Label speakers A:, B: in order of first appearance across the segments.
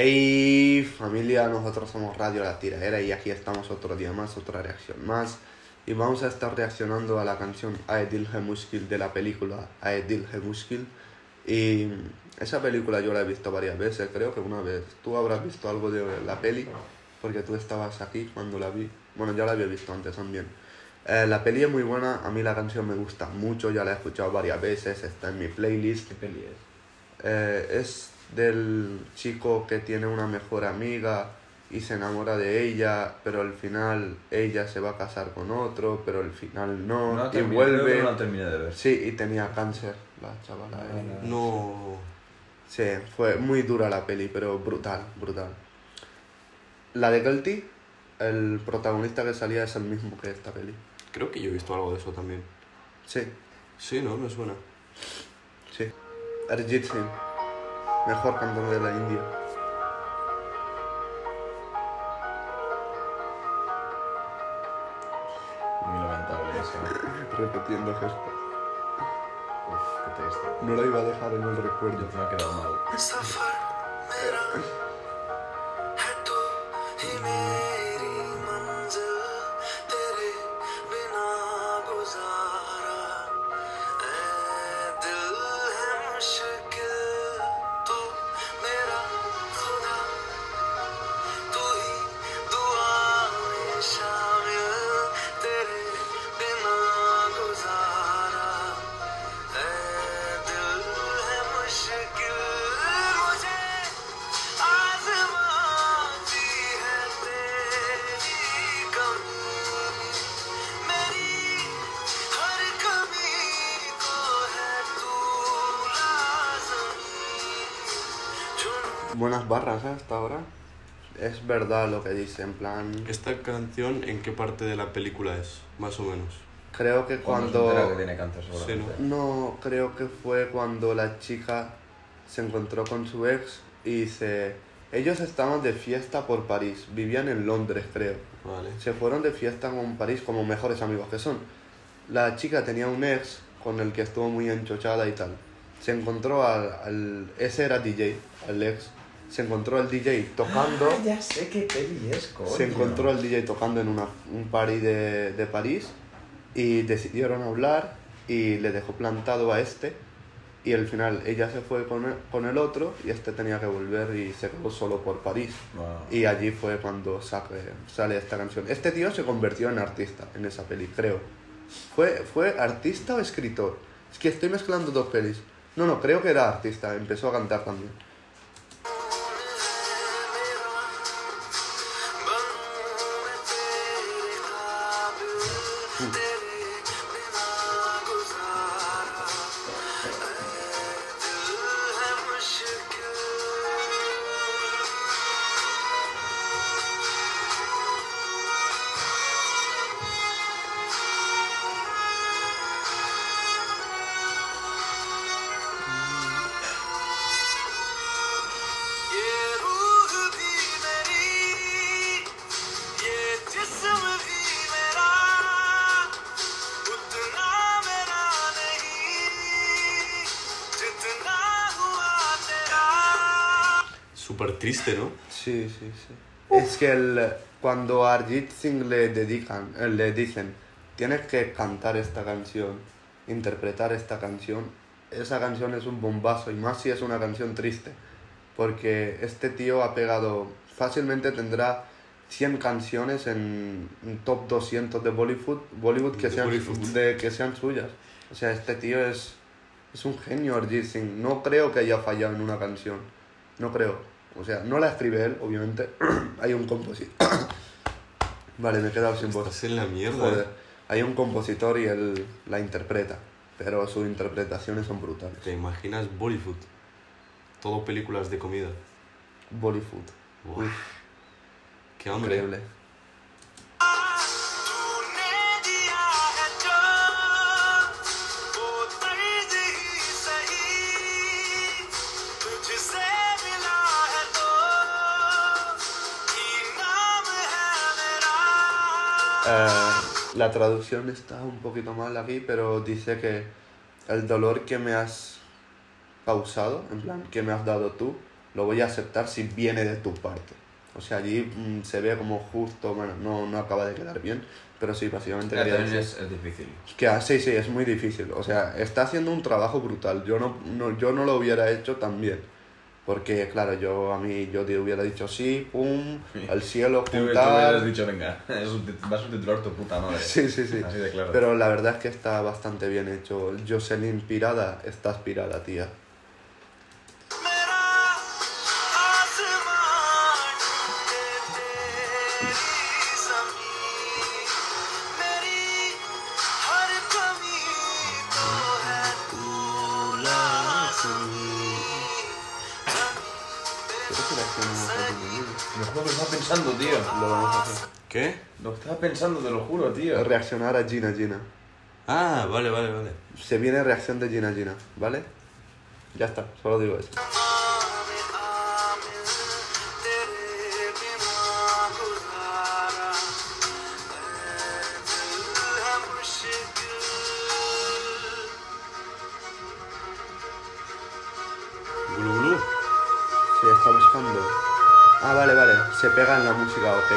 A: Hey familia, nosotros somos Radio La Tiradera y aquí estamos otro día más, otra reacción más. Y vamos a estar reaccionando a la canción Aedil Hemuskil de la película Aedil Hemuskil. Y esa película yo la he visto varias veces, creo que una vez. Tú habrás visto algo de la peli, porque tú estabas aquí cuando la vi. Bueno, ya la había visto antes también. Eh, la peli es muy buena, a mí la canción me gusta mucho, ya la he escuchado varias veces, está en mi playlist.
B: ¿Qué peli es?
A: Eh, es del chico que tiene una mejor amiga y se enamora de ella, pero al final ella se va a casar con otro, pero al final no, y
B: terminé,
A: vuelve.
B: no la terminé de ver.
A: Sí, y tenía cáncer la chavala.
B: Ah,
A: eh.
C: No.
A: Sí, fue muy dura la peli, pero brutal, brutal. La de Guilty, el protagonista que salía es el mismo que esta peli.
C: Creo que yo he visto algo de eso también.
A: Sí,
C: Sí, ¿no? Me suena.
A: sí. Arjit Singh, mejor cantante de la India.
B: Muy lamentable eso.
A: Repitiendo gestos.
B: Uf, qué triste.
A: No la iba a dejar en el recuerdo.
B: Yo me ha quedado mal.
A: Buenas barras ¿eh? hasta ahora. Es verdad lo que dice, en plan...
C: ¿Esta canción en qué parte de la película es? Más o menos.
A: Creo que
B: Cuando
A: cuando...
B: que tiene cáncer, seguramente.
A: No, creo que fue cuando la chica se encontró con su ex y se... Ellos estaban de fiesta por París, vivían en Londres creo.
C: Vale.
A: Se fueron de fiesta con París como mejores amigos que son. La chica tenía un ex con el que estuvo muy enchochada y tal. Se encontró al... al- ese era DJ, el ex. Se encontró al DJ tocando...
B: Ah, ya sé qué peli es, coño.
A: Se encontró al DJ tocando en una, un party de, de París y decidieron hablar y le dejó plantado a este y al final ella se fue con el, con el otro y este tenía que volver y se quedó solo por París.
B: Wow.
A: Y allí fue cuando saque- sale esta canción. Este tío se convirtió en artista en esa peli, creo. ¿Fue, ¿Fue artista o escritor? Es que estoy mezclando dos pelis. No, no, creo que era artista, empezó a cantar también.
C: Súper triste, ¿no?
A: Sí, sí, sí. Es que el, cuando a Arjit Singh le dedican, eh, le dicen, tienes que cantar esta canción, interpretar esta canción, esa canción es un bombazo y más si es una canción triste, porque este tío ha pegado, fácilmente tendrá 100 canciones en top 200 de Bollywood, Bollywood que
C: De
A: sean,
C: Bollywood.
A: de, que sean suyas. O sea, este tío es, es un genio, Arjit Singh. No creo que haya fallado en una canción. No creo. O sea, no la escribe él, obviamente. Hay un compositor. vale, me he quedado sin voz.
C: Estás en la mierda.
A: Joder.
C: ¿eh?
A: Hay un compositor y él la interpreta. Pero sus interpretaciones son brutales.
C: ¿Te imaginas Bollywood? Todo películas de comida.
A: Bollywood. Uf,
C: qué hambre.
A: increíble. Eh, la traducción está un poquito mal aquí, pero dice que el dolor que me has causado, en plan, que me has dado tú, lo voy a aceptar si viene de tu parte. O sea, allí mm, se ve como justo, bueno, no, no acaba de quedar bien, pero sí, básicamente decir-
B: es, es difícil.
A: que ah, sí, sí, es muy difícil. O sea, está haciendo un trabajo brutal. Yo no, no- yo no lo hubiera hecho tan bien. Porque, claro, yo a mí yo te hubiera dicho sí, pum, al cielo,
B: Tú, tú hubieras
A: juntar.
B: dicho, venga, vas a subtitular tu puta madre.
A: Sí, sí, sí.
B: Así de claro.
A: Pero la verdad es que está bastante bien hecho. Jocelyn Pirada, estás pirada, tía. Que
B: estaba pensando, tío.
A: Lo vamos a hacer.
C: ¿Qué?
B: Lo estaba pensando, te lo juro, tío.
A: Reaccionar a Gina Gina.
C: Ah, vale, vale, vale.
A: Se viene reacción de Gina Gina, ¿vale? Ya está, solo digo eso. Se pega en la música, ok.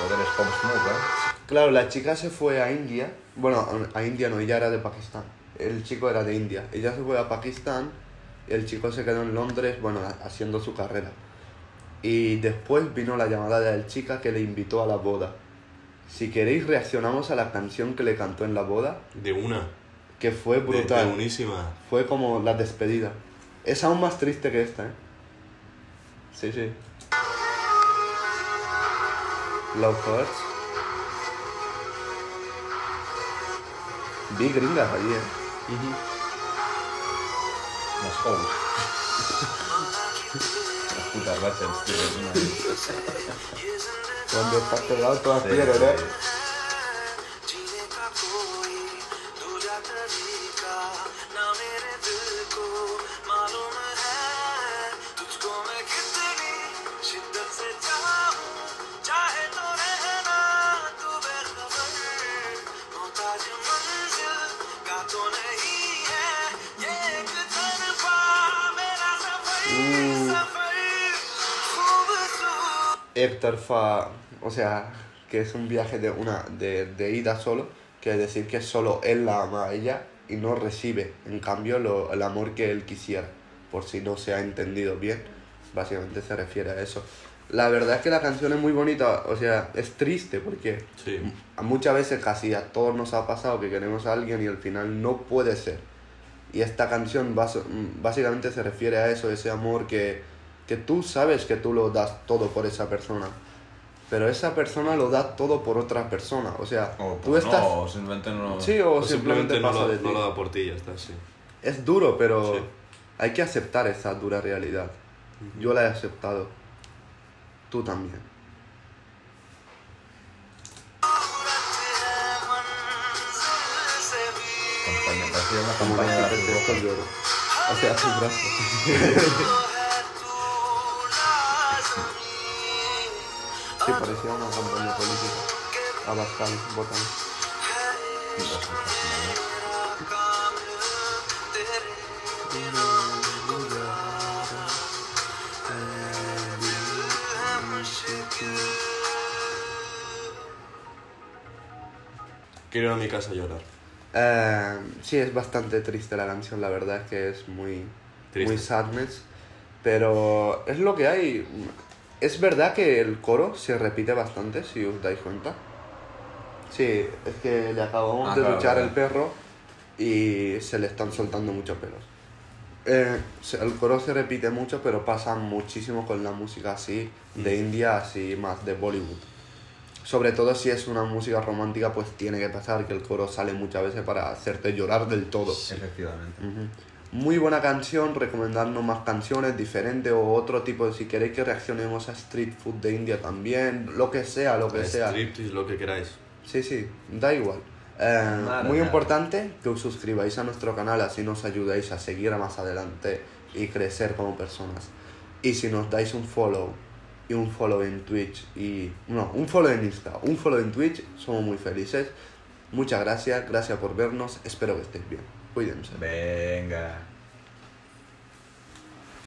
B: Joder, es Pop Smoke, ¿eh?
A: Claro, la chica se fue a India. Bueno, a India no, ella era de Pakistán. El chico era de India. Ella se fue a Pakistán. y El chico se quedó en Londres, bueno, ha- haciendo su carrera. Y después vino la llamada de la chica que le invitó a la boda. Si queréis, reaccionamos a la canción que le cantó en la boda,
C: De una.
A: que fue brutal.
C: de unísima.
A: Fue como la despedida. Es aún más triste que esta, ¿eh? Sí, sí. Love Hurts. Vi gringas allí, ¿eh?
B: Las hoes. Las putas Rachels, tío. es una-
A: Cuando estás pegado todas
B: Sí,
A: quieren, ¿eh?
D: जीने
A: Ebtarfa, o sea, que es un viaje de, una, de, de ida solo, que es decir que solo él la ama a ella y no recibe, en cambio, lo, el amor que él quisiera, por si no se ha entendido bien, básicamente se refiere a eso. La verdad es que la canción es muy bonita, o sea, es triste porque
C: sí.
A: muchas veces casi a todos nos ha pasado que queremos a alguien y al final no puede ser. Y esta canción básicamente se refiere a eso, ese amor que que tú sabes que tú lo das todo por esa persona. Pero esa persona lo da todo por otra persona. O sea,
B: O
A: tú estás...
B: no, o simplemente no...
A: Sí, o,
C: O
A: simplemente,
C: simplemente no
A: pasa
C: lo,
A: de ti.
C: no lo da por ti, ya está, sí.
A: Es duro, pero
C: Sí.
A: hay que aceptar esa dura realidad. Yo la he aceptado. Tú también.
D: से भी
B: Campaña, una
A: Como
B: campaña
A: Sí, parecía una campaña política. Abascal, votan.
C: Quiero ir a mi casa a llorar.
A: Eh, sí, es bastante triste la canción, la verdad es que es muy,
C: Triste.
A: muy sadness. Pero es lo que hay. Es verdad que el coro se repite bastante, si os dais cuenta. Sí, es que le acabamos
B: Ah,
A: de
B: claro,
A: duchar
B: claro.
A: el perro y se le están soltando muchos pelos. Eh, el coro se repite mucho, pero pasa muchísimo con la música así, de India, así más de Bollywood. Sobre todo si es una música romántica, pues tiene que pasar que el coro sale muchas veces para hacerte llorar del todo.
B: Efectivamente.
A: Muy buena canción, recomendando más canciones diferentes o otro tipo, si queréis que reaccionemos a Street Food de India también, lo que sea, lo que sea.
C: Striptease, lo que queráis.
A: Sí, sí, da igual. Eh,
B: Nada,
A: muy
B: nada.
A: importante que os suscribáis a nuestro canal, así nos ayudáis a seguir más adelante y crecer como personas. Y si nos dais un follow y un follow en Twitch y no, un follow en Insta, un follow en Twitch, somos muy felices. Muchas gracias, gracias por vernos, espero que estéis bien. Cuídense.
B: Venga.